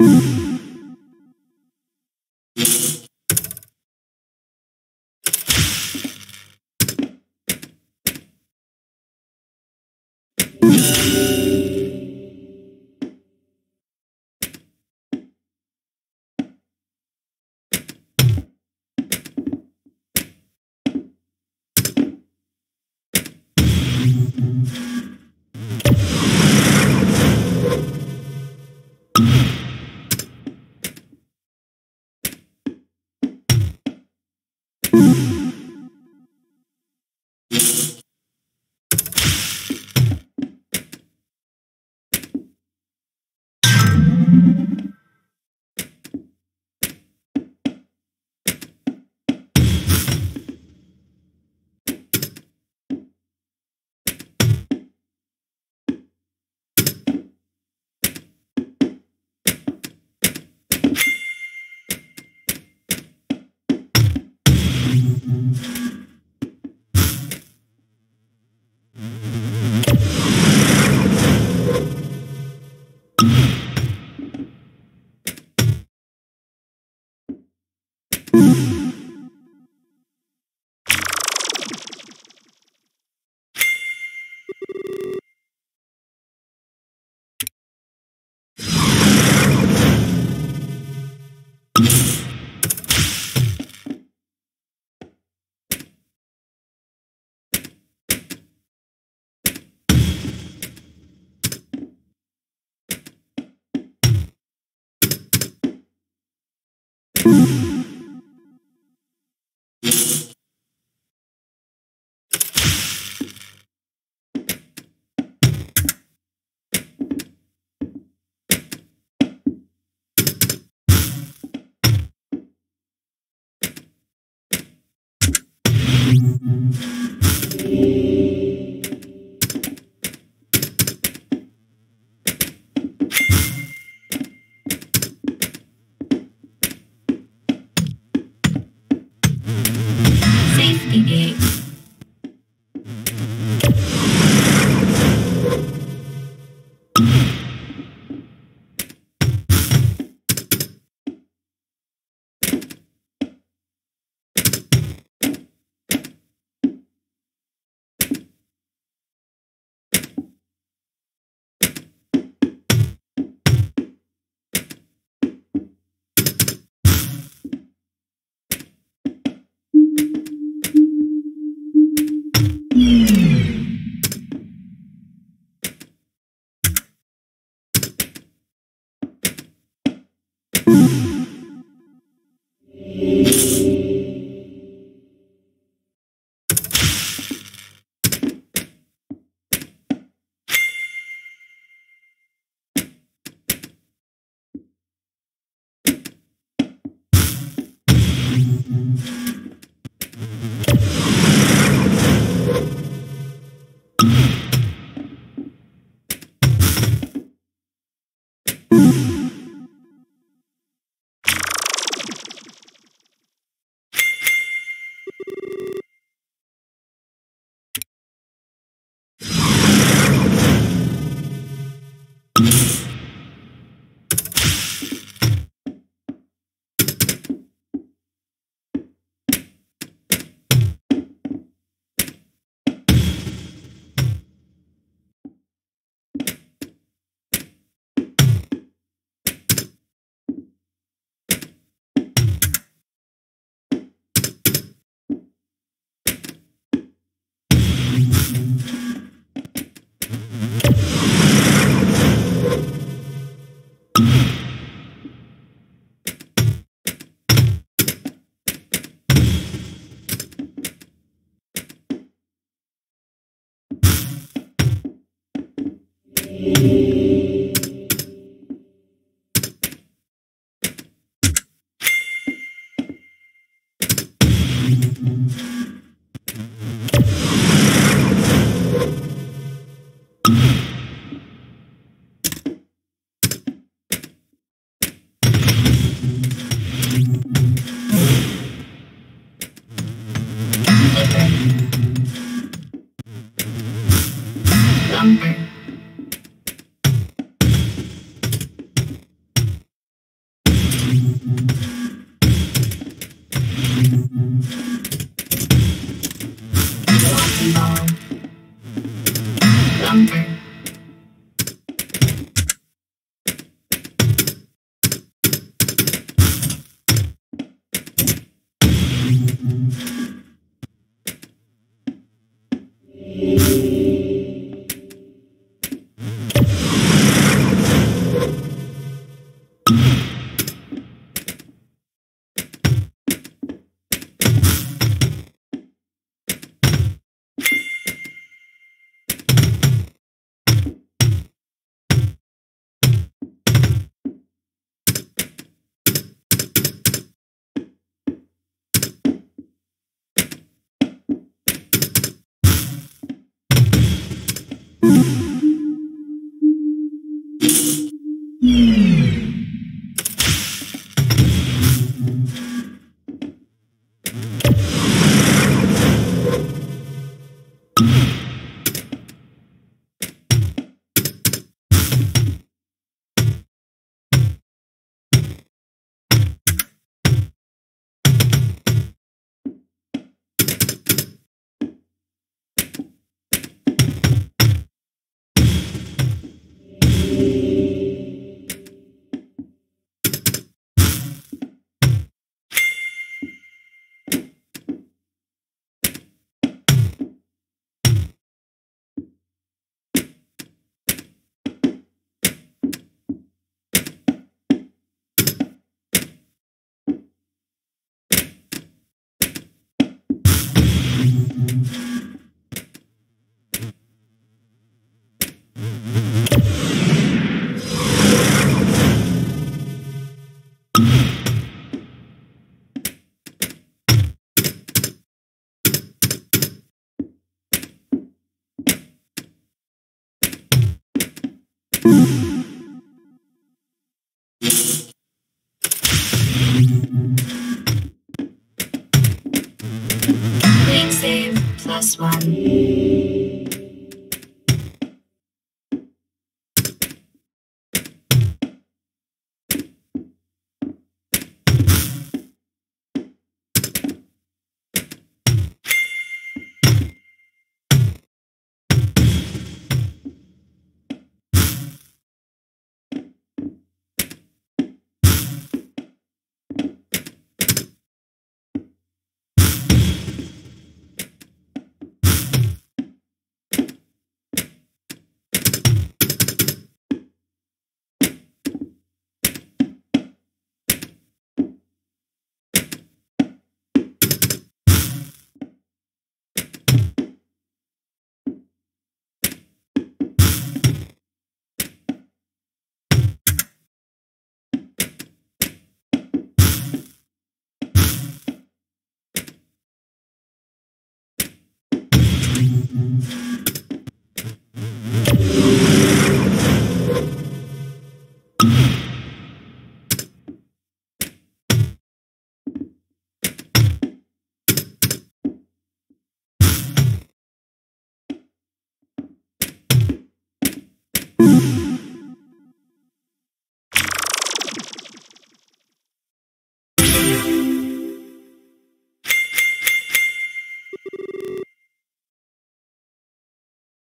you. Safety plus one.